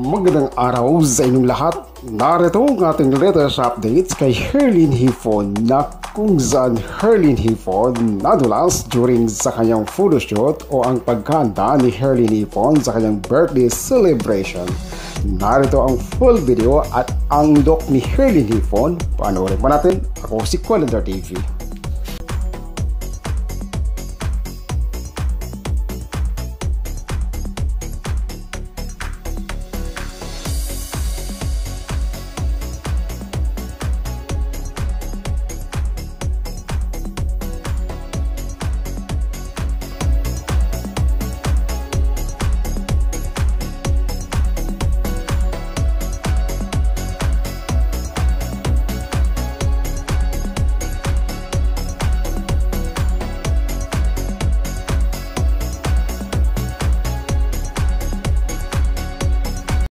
Magandang araw sa inyong lahat. Narito ang ating latest updates kay Herlin Hifon na kung saan Herlin Hifon nadulas during sa kanyang photoshoot o ang pagkanta ni Herlin Hifon sa kanyang birthday celebration. Narito ang full video at ang doc ni Herlin Hifon. Panoorin pa natin. Ako si Calendar TV.